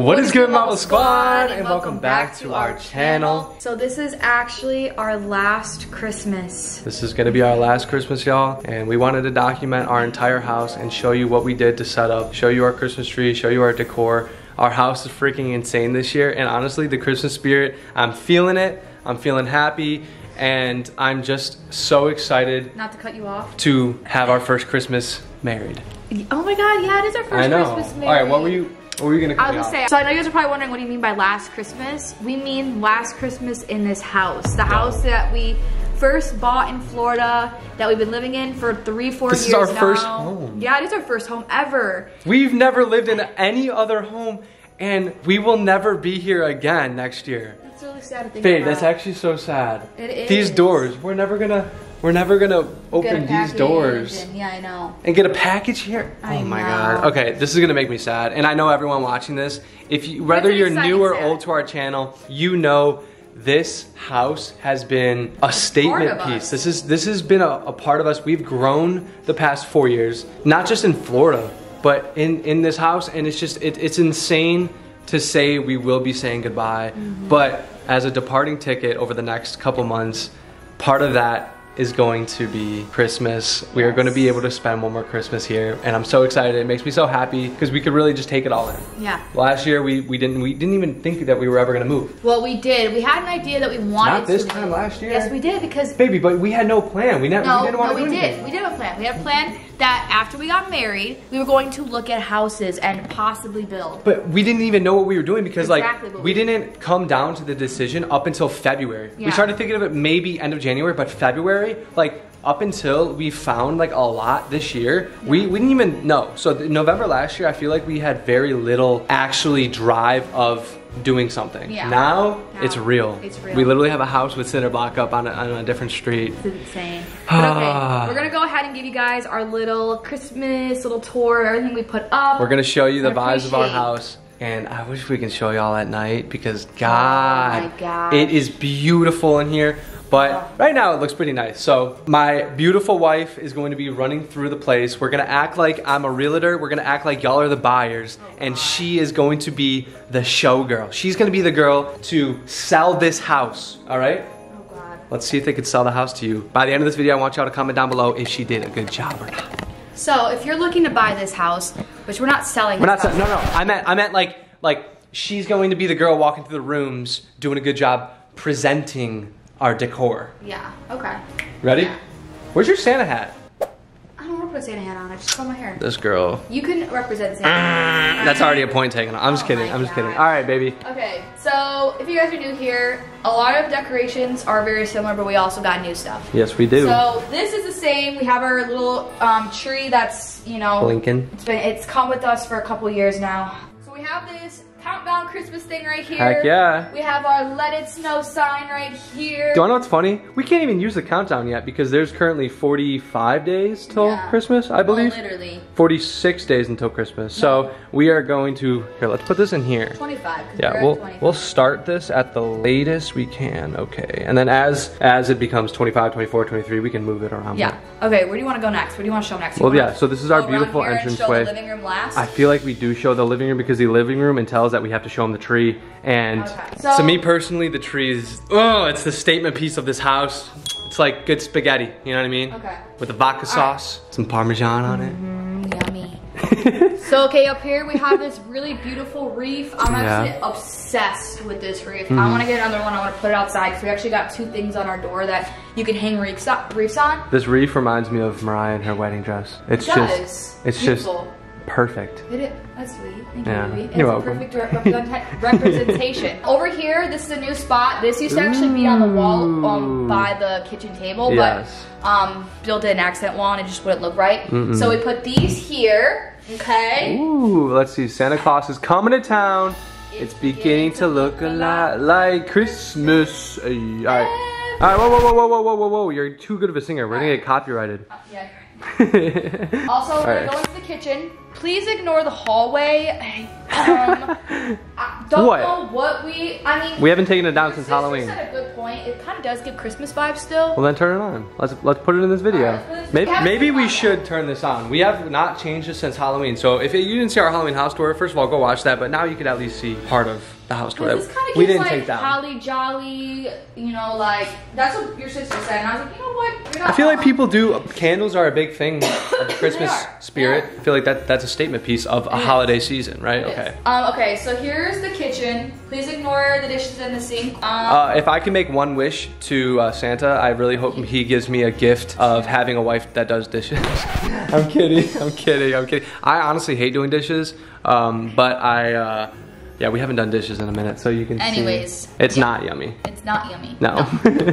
What is good, Marble Squad? And welcome back to our channel. So this is actually our last Christmas. This is gonna be our last Christmas, y'all. And we wanted to document our entire house and show you what we did to set up, show you our Christmas tree, show you our decor. Our house is freaking insane this year. And honestly, the Christmas spirit, I'm feeling it. I'm feeling happy. And I'm just so excited Not to cut you off. to have our first Christmas married. Oh my god, yeah, it is our first I know. Christmas All right, what were you, what were you gonna I was gonna say, so I know you guys are probably wondering what do you mean by last Christmas? We mean last Christmas in this house. The house that we first bought in Florida, that we've been living in for three, four This is years our now. first home. Yeah, it is our first home ever. We've never lived in any other home and we will never be here again next year. That's really sad to think Babe, about. that's actually so sad. It These doors, we're never gonna, we're never gonna open these doors and- yeah, I know. and get a package here. I oh my know. god. Okay, this is gonna make me sad. And I know everyone watching this, if you, whether you're new or sad. old to our channel, you know this house has been a statement piece. us. This is this has been a, a part of us. We've grown the past four years, not just in Florida, but in in this house, and it's just it, it's insane to say we will be saying goodbye. Mm-hmm. But as a departing ticket over the next couple months, part of that is going to be Christmas. We are going to be able to spend one more Christmas here, and I'm so excited. It makes me so happy because we could really just take it all in. Yeah. Last year we, we didn't we didn't even think that we were ever gonna move. Well, we did. We had an idea that we wanted Not this to time move. last year. Yes, we did because Baby, but we had no plan. We never no, we didn't want no, to we did. anything. We did have a plan. We had a plan that after we got married, we were going to look at houses and possibly build. But we didn't even know what we were doing because Exactly like we we- didn't come down to the decision up until February. Yeah. We started thinking of it maybe end of January, but February, like up until we found like a lot this year, we, we didn't even know. So November last year, I feel like we had very little actually drive of doing something. Yeah. Now, Now it's real. it's real. We literally have a house with cinder block up on a, on a different street. It's insane. But okay, we're gonna go ahead and give you guys our little Christmas little tour, everything we put up. We're gonna show you the vibes of our house. And I wish we can show y'all at night because God, Oh my it is beautiful in here. But right now it looks pretty nice. So my beautiful wife is going to be running through the place. We're gonna act like I'm a realtor. We're gonna act like y'all are the buyers. and she is going to be the showgirl. She's gonna be the girl to sell this house, all right? Oh God. Let's see if they could sell the house to you. By the end of this video, I want y'all to comment down below if she did a good job or not. So if you're looking to buy this house, which we're not selling, We're not. sa- No, no. I meant. I meant like like she's going to be the girl walking through the rooms, doing a good job presenting our decor. Yeah. Okay. Ready? Yeah. Where's your Santa hat? I don't want to put a Santa hat on. I just cut my hair. This girl. You can represent Santa. That's already a point taken. I'm just Oh kidding. I'm just God. kidding. All right, baby. Okay, so if you guys are new here, a lot of decorations are very similar, but we also got new stuff. Yes, we do. So this is the same. We have our little um, tree that's you know Lincoln. It's been it's come with us for a couple years now. We have this countdown Christmas thing right here. Heck yeah. We have our Let It Snow sign right here. Do to know what's funny? We can't even use the countdown yet because there's currently 45 days till Yeah. Christmas, I Well, believe. literally 46 days until Christmas. So we are going to here. Let's put this in here. 25. 'cause we're Yeah, we'll 25. we'll start this at the latest we can. Okay, and then as as it becomes 25, 24, 23, we can move it around. Yeah. Okay, where do you want to go next? What do you want to show next? Well, yeah. So this is our beautiful here and Show entranceway. the living room last. I feel like we do show the living room because the living room and tells that we have to show him the tree. And Okay, to so- me personally, the tree is oh, it's the statement piece of this house. It's like good spaghetti. You know what I mean? Okay. With the vodka sauce, some parmesan on it. Mm, yummy. so okay, up here we have this really beautiful reef. I'm Yeah. Mm-hmm. actually obsessed with this reef. I want to get another one. I want to put it outside because we actually got two things on our door that you can hang reefs, reefs on. This reef reminds me of Mariah and her wedding dress. It's It just, it's Beautiful. just perfect. Did it? That's sweet. Thank Yeah. you, baby. You're it's welcome. perfect re- represent- representation. Over here, this is a new spot. This used to actually be on the wall um, by the kitchen table, Yes. but um, Bill did an accent wall and it just wouldn't look right. So we put these here, okay? Ooh, let's see. Santa Claus is coming to town. It's beginning to look a lot like Christmas. Ay, All right. All right. Whoa, whoa, whoa, whoa, whoa, whoa, whoa, whoa. You're too good of a singer. We're gonna get copyrighted. Uh, yeah. Also, we're Alright. gonna go into the kitchen. Please ignore the hallway. Um, I don't What? know what we. I mean, We haven't taken it down since Halloween. said a good point. It kind of does give Christmas vibes still. Well then turn it on. Let's let's put it in this video. This- maybe we maybe we should turn this on. We have not changed this since Halloween. So if you didn't see our Halloween house tour, first of all, go watch that. But now you could at least see part of the house that kind of we didn't like take down. holly jolly, you know, like that's what your sister said, and I was like, you know what? I feel like people do candles are a big thing of the Christmas spirit. They I feel like that that's a statement piece of a is. holiday season, right? It is. Okay. Um. Okay. So here's the kitchen. Please ignore the dishes in the sink. Um. Uh, if I can make one wish to uh, Santa, I really hope he gives me a gift of having a wife that does dishes. I'm kidding. I'm kidding. I'm kidding. I honestly hate doing dishes, um, but I, uh, yeah, we haven't done dishes in a minute, so you can Anyways, see. It's not yummy. it's not yummy. No.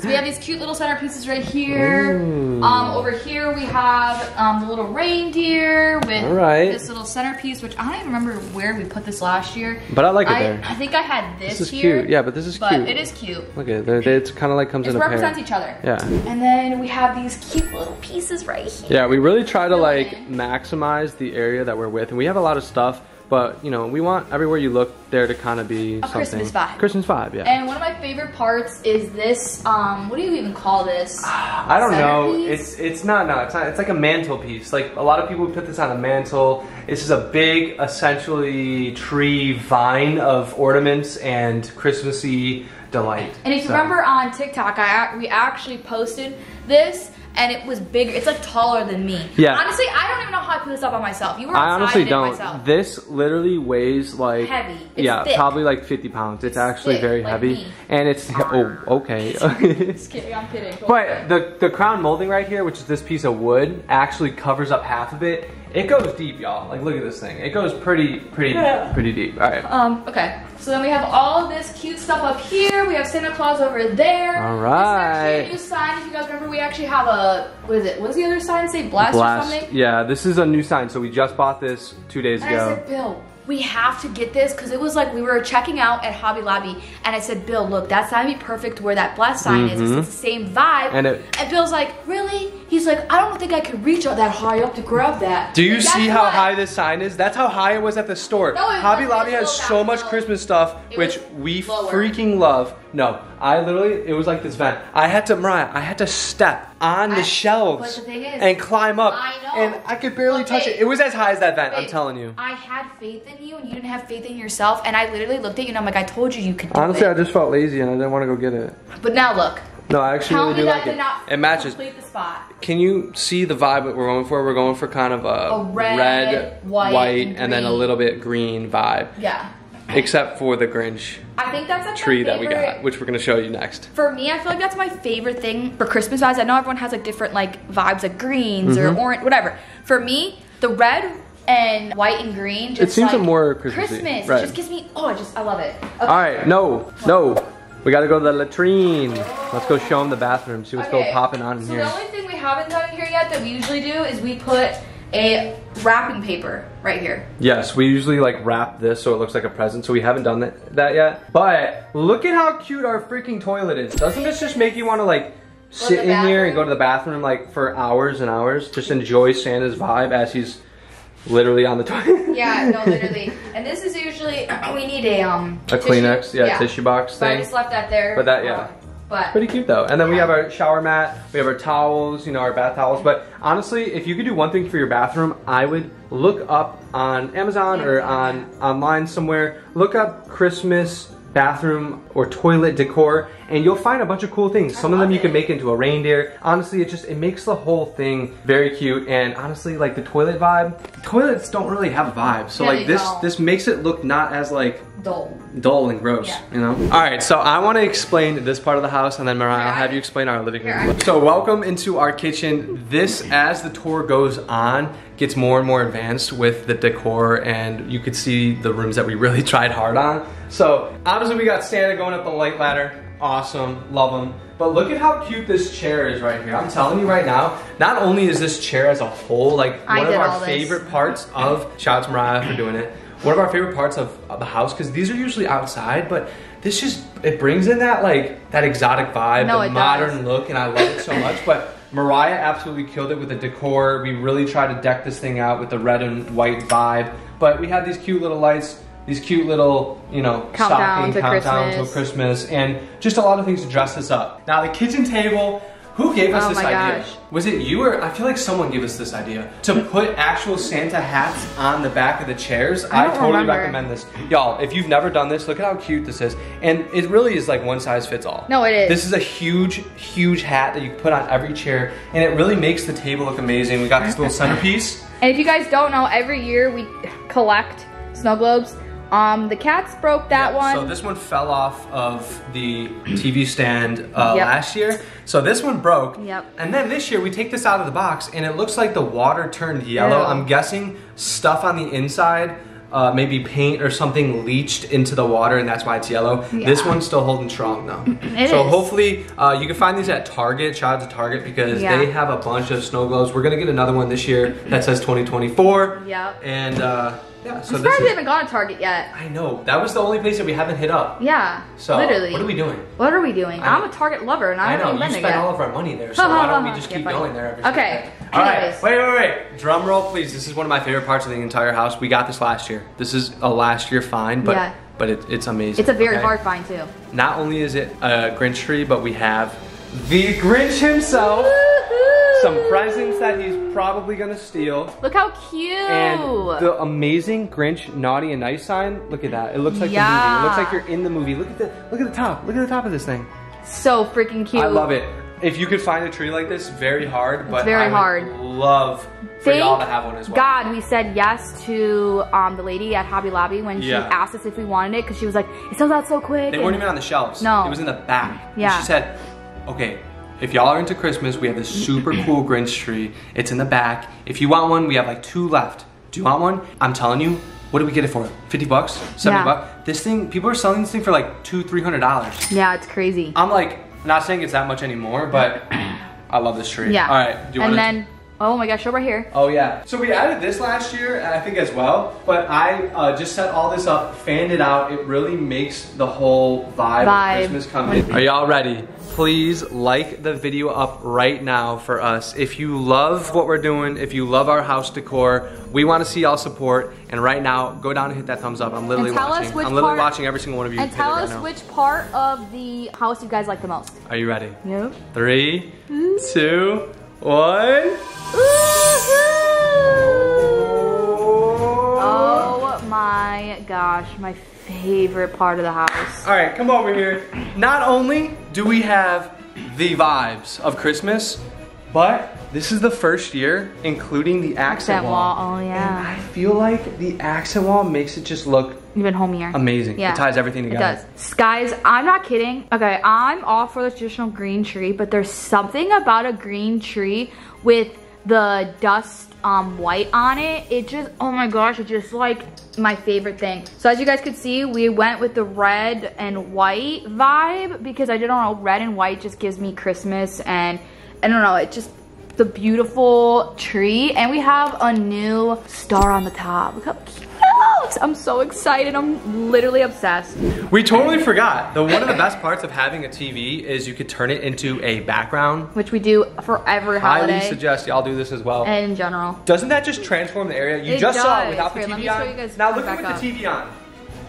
So we have these cute little centerpieces right here. Ooh. Um, over here we have um, the little reindeer with right. this little centerpiece, which I don't even remember where we put this last year. But I like it I, there. I think I had this, This is here. cute. Yeah, but this is but cute. it is cute. Look at it. It's kind of like comes It in a represents pair. each other. Yeah. And then we have these cute little pieces right here. Yeah, we really try to like maximize the area that we're with, and we have a lot of stuff. But you know, we want everywhere you look there to kind of be something. Christmas vibe. Christmas vibe, yeah. And one of my favorite parts is this, um, what do you even call this? I don't know. It's it's not no. It's not. It's like a mantelpiece. Like a lot of people put this on a mantle. This is a big, essentially tree vine of ornaments and Christmassy delight. And if you remember on TikTok, I we actually posted this, and it was bigger. It's like taller than me. Yeah. Honestly, I don't even know how I put this up on myself. You were I honestly don't. Myself. This literally weighs like Heavy. It's yeah, thick. probably like 50 pounds. It's, It's actually thick, very like heavy, me. and it's oh okay. Just kidding. I'm kidding. But the the crown molding right here, which is this piece of wood, actually covers up half of it. It goes deep, y'all. Like look at this thing. It goes pretty pretty Yeah. pretty deep. All right. Um, okay. So then we have all this cute stuff up here. We have Santa Claus over there. All right. This is actually a new sign. If you guys remember, we actually have a, what is it? What does the other sign say? Blast, or Blast. something? Yeah, this is a new sign. So we just bought this two days And I ago. said, Bill, we have to get this because it was like we were checking out at Hobby Lobby, and I said, Bill, look, that sign would be perfect where that blast sign is. It's, it's the same vibe. Mm-hmm. And it- Bill's like, really? He's like, I don't think I could reach out that high up to grab that. Do you And see how what? high this sign is? That's how high it was at the store. No, Hobby. Lobby has so much. Christmas stuff, It which we lower. freaking love. No, I literally, it was like this vent. I had to, Mariah, I had to step on the I- shelves but the is, and climb up. I know. And I could barely touch babe, it. It was as high as that vent, I'm telling you. I had faith in you, and you didn't have faith in yourself. And I literally looked at you, and I'm like, I told you you could do Honestly, I just felt lazy and I didn't want to go get it. But now look. No, I actually Tell really do like did it. not It matches. complete the spot. Can you see the vibe that we're going for? We're going for kind of a, A red, white, and and then a little bit green vibe. Yeah. Except for the Grinch I think that's like tree that we got, which we're gonna show you next. For me, I feel like that's my favorite thing for Christmas vibes. I know everyone has like different like vibes, like greens or Mm-hmm. orange, whatever. For me, the red and white and green just it seems like, more Christmassy, Christmas. right. It just gives me oh, I just I love it. Okay. All right, no, no. We gotta go to the latrine. Let's go show them the bathroom, see what's Okay, still popping on in so here. the only thing we haven't done in here yet that we usually do is we put a wrapping paper right here. Yes, we usually like wrap this so it looks like a present, so we haven't done that, that yet. But look at how cute our freaking toilet is. Doesn't this just make you wanna like sit in here and go to the bathroom like for hours and hours? Just enjoy Santa's vibe as he's literally on the toilet. Yeah, no, literally. And this is usually we need a um A Kleenex, yeah, tissue box So I just left that there. But that- yeah. Um, but Pretty cute though. And then we have our shower mat, we have our towels, you know, our bath towels. But honestly, if you could do one thing for your bathroom, I would look up on Amazon or on online somewhere, look up Christmas bathroom or toilet decor and you'll find a bunch of cool things. Some of them you can make into a reindeer. Honestly, it just it makes the whole thing very cute and honestly like the toilet vibe, toilets don't really have a vibe. So Yeah, like this don't. this makes it look not as like dull. dull and gross, Yeah. you know? All right, so I want to explain this part of the house and then Mariah, I'll have you explain our living room. So welcome into our kitchen. This, as the tour goes on, gets more and more advanced with the decor and you could see the rooms that we really tried hard on. So obviously we got Santa going up the light ladder. Awesome, love him. But look at how cute this chair is right here. I'm telling you right now, not only is this chair as a whole, like I one of our this. favorite parts of, shout out to Mariah for doing it, one of our favorite parts of, of the house, because these are usually outside, but this just, it brings in that like, that exotic vibe, No, the modern does. look, and I love it so much. But Mariah absolutely killed it with the decor. We really tried to deck this thing out with the red and white vibe. But we had these cute little lights, these cute little, you know, Countdown stocking to countdown Christmas. Christmas, and just a lot of things to dress this up. Now the kitchen table. Who gave us Oh this idea? gosh. Was it you or I feel like someone gave us this idea to put actual Santa hats on the back of the chairs? I don't totally remember. recommend this. Y'all, if you've never done this, look at how cute this is. And it really is like one size fits all. No, it is. This is a huge, huge hat that you put on every chair, and it really makes the table look amazing. We got this little centerpiece. And if you guys don't know, every year we collect snow globes. Um, the cats broke that Yeah, one. So this one fell off of the TV stand uh, Yep. last year. So this one broke. Yep. And then this year we take this out of the box and it looks like the water turned yellow. Ew. I'm guessing stuff on the inside, uh, maybe paint or something leached into the water and that's why it's yellow. This one's still holding strong though. It so is. hopefully uh, you can find these at Target. Shout out to Target because Yeah. they have a bunch of snow globes. We're gonna get another one this year that says 2024. Yep. And uh, yeah, so I'm surprised we haven't gone to Target yet. I know that was the only place that we haven't hit up. Yeah. So literally. what are we doing? What are we doing? I- I'm a Target lover and I, I haven't know even you been spend there all of our money there, so why don't we just Yeah, keep funny. going there every Okay? All right, wait, wait, wait. Drum roll, please. This is one of my favorite parts of the entire house. We got this last year. This is a last year find, but Yeah. but it, it's amazing. It's a very okay? hard find too. Not only is it a Grinch tree, but we have the Grinch himself. Some presents that he's probably gonna steal. Look how cute. And the amazing Grinch naughty and nice sign. Look at that. It looks like the movie. It looks like you're in the movie. Look at the look at the top. Look at the top of this thing. so freaking cute. I love it. If you could find a tree like this, very hard, but very I would hard. love for y'all to have one as well. God, we said yes to um, the lady at Hobby Lobby when Yeah. she asked us if we wanted it because she was like, it sells out so quick. They and- weren't even on the shelves. No. It was in the back. And Yeah. She said, okay, if y'all are into Christmas, we have this super cool Grinch tree. It's in the back. If you want one, we have like two left. Do you want one? I'm telling you, what did we get it for? 50 bucks? 70 Yeah. bucks? This thing, people are selling this thing for like two, three hundred dollars. yeah, it's crazy. I'm like, not saying it's that much anymore, but I love this tree. yeah. All right. Do you and wanna then, oh my gosh, over here. Oh yeah. So we added this last year, I think as well. But I uh, just set all this up, fanned it out. It really makes the whole vibe, Vibe. of Christmas come in. Are y'all ready? Please like the video up right now for us. If you love what we're doing, if you love our house decor, we want to see y'all support. And right now, go down and hit that thumbs up. I'm literally And tell us watching. which I'm literally part- watching every single one of you. And tell it right us which part of the house you guys like the most. Are you ready? Yep. Three, two, one. Oh my gosh, my favorite part of the house. All right, come over here. Not only do we have the vibes of Christmas, but this is the first year including the accent, Accent wall. wall, oh, yeah. And I feel like the accent wall makes it just look Even homier. amazing. Yeah. It ties everything together. It does. Guys, I'm not kidding. Okay, I'm all for the traditional green tree, but there's something about a green tree with the dust um, white on it. It just, oh my gosh, it's just like my favorite thing. So as you guys could see, we went with the red and white vibe because I don't know, red and white just gives me Christmas and I don't know, it just the beautiful tree and we have a new star on the top. Look how cute. I'm so excited. I'm literally obsessed. We totally forgot. The one of the best parts of having a TV is you could turn it into a background. Which we do for every holiday. Highly suggest y'all do this as well. and in general. Doesn't that just transform the area? You It just saw it does. without the TV on. you guys now look at with the TV on.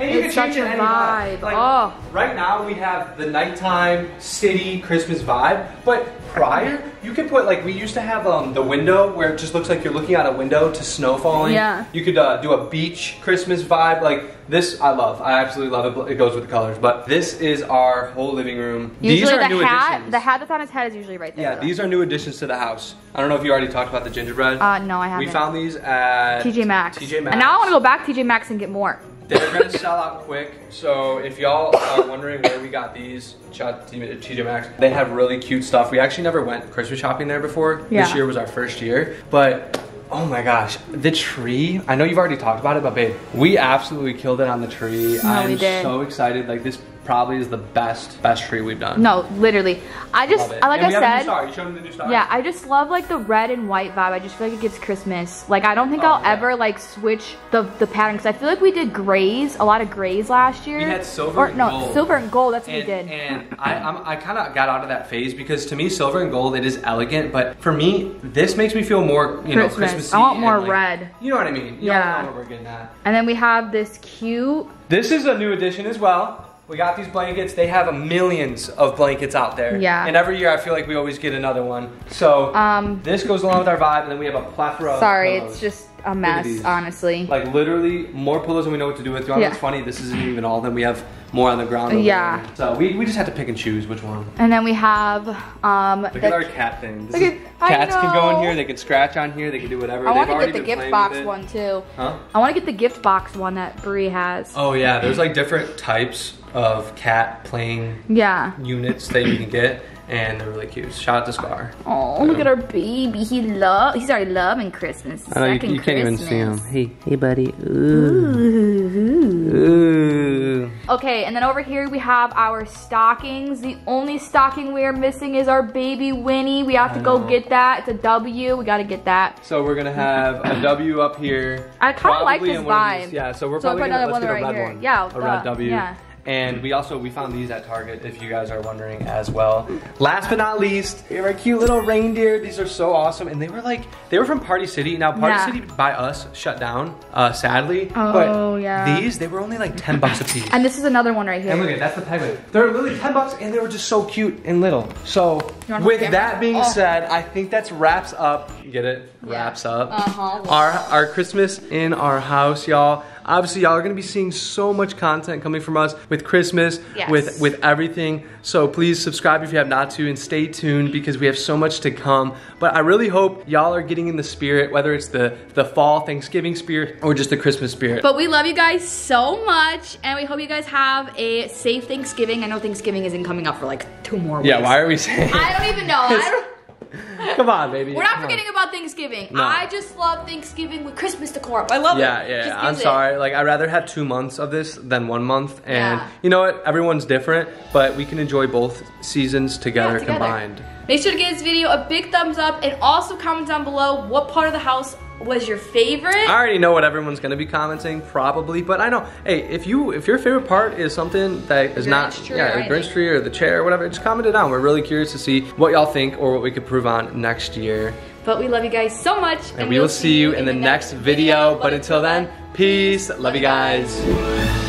And you It's can change such it a vibe. Like, Oh. Right now we have the nighttime city Christmas vibe, but prior you could put like we used to have um, the window where it just looks like you're looking out a window to snow falling. Yeah. You could uh, do a beach Christmas vibe like this. I love. I absolutely love it. It goes with the colors. But this is our whole living room. Usually these are the new hat, additions. the hat that's on his head is usually right there. Yeah, though. these are new additions to the house. I don't know if you already talked about the gingerbread. Uh, no, I haven't. We found these at TJ Maxx. TJ Maxx. And now I want to go back to TJ Maxx and get more. They're gonna sell out quick. So if y'all are wondering where we got these, shout TJ Maxx. They have really cute stuff. We actually never went Christmas shopping there before. Yeah. This year was our first year, but. Oh my gosh, the tree. I know you've already talked about it, but babe, we absolutely killed it on the tree. No, I'm so excited. Like this probably is the best, best tree we've done. No, literally. I just, I like and I have a new said, star. You showed him the new star? yeah, I just love like the red and white vibe. I just feel like it gives Christmas. Like I don't think Oh, I'll yeah. ever like switch the the pattern because I feel like we did grays, a lot of grays last year. We had silver or and no, gold. silver and gold. That's what And, we did. and I, I'm, I kind of got out of that phase because to me, silver and gold, it is elegant. But for me, this makes me feel more, you know, Christmas. I want more like- red. You know what I mean? You Yeah. know what we're getting at. And then we have this cute. This is a new addition as well. We got these blankets. They have millions of blankets out there. Yeah. And every year I feel like we always get another one. So Um, this goes along with our vibe, and then we have a plethora. of sorry, it's just a mess, honestly. like literally more pillows than we know what to do with. You know Yeah. what's funny? This isn't even all. Then we have more on the ground. over Yeah. there. So we, we just have to pick and choose which one. and then we have um. Look the- at our cat thing. This Look at- cats can go in here. They can scratch on here. They can do whatever. I They've want to already get the been gift box one too. Huh? I want to get the gift box one that Brie has. Oh yeah, there's like different types of cat playing Yeah. units that you can get, and they're really cute. Shout out to Scar. Oh, look at our baby. He love. He's already loving Christmas. I know you, Second you can't even see him. Hey, hey, buddy. Ooh. Ooh. Okay, and then over here we have our stockings. The only stocking we are missing is our baby Winnie. We have to go get that. It's a W. We got to get that. So we're gonna have a W up here. I kinda like Probably this one vibe. these- Yeah, so we're So probably gonna another let's one get a right red here. one. Yeah, a red uh, W. yeah. And we also we found these at Target if you guys are wondering as well. Last but not least, we have our cute little reindeer. These are so awesome, and they were like they were from Party City. Now Party Yeah. City by us shut down, uh, sadly. Oh, but yeah. these they were only like ten bucks a piece. And this is another one right here. And look at that's the penguin. They're literally 10 bucks and they were just so cute and little. So with that being Oh. said, I think that's wraps up. Get it? Yeah. Wraps up. Uh-huh. Our our Christmas in our house, y'all. Obviously, y'all are gonna be seeing so much content coming from us with Christmas, Yes. with with everything. So please subscribe if you have not to, and stay tuned because we have so much to come. But I really hope y'all are getting in the spirit, whether it's the the fall Thanksgiving spirit or just the Christmas spirit. But we love you guys so much, and we hope you guys have a safe Thanksgiving. I know Thanksgiving isn't coming up for like two more weeks. yeah, why are we saying? I don't even know. Come on, baby. we're not Come on. forgetting about Thanksgiving. No. I just love Thanksgiving with Christmas decor. I love Yeah, it. yeah. yeah. I'm gives it. sorry. Like I'd rather have two months of this than one month. And Yeah. you know what? Everyone's different, but we can enjoy both seasons together, Yeah, together. combined. Make sure to give this video a big thumbs up and also comment down below what part of the house was your favorite. I already know what everyone's gonna be commenting, probably, but I know. Hey, if you if your favorite part is something that is Grinch not tree yeah, Grinch tree or the chair or whatever, just comment it down. We're really curious to see what y'all think or what we could prove on next year. But we love you guys so much. And we will see you in the next video. But until then, peace. Love you guys.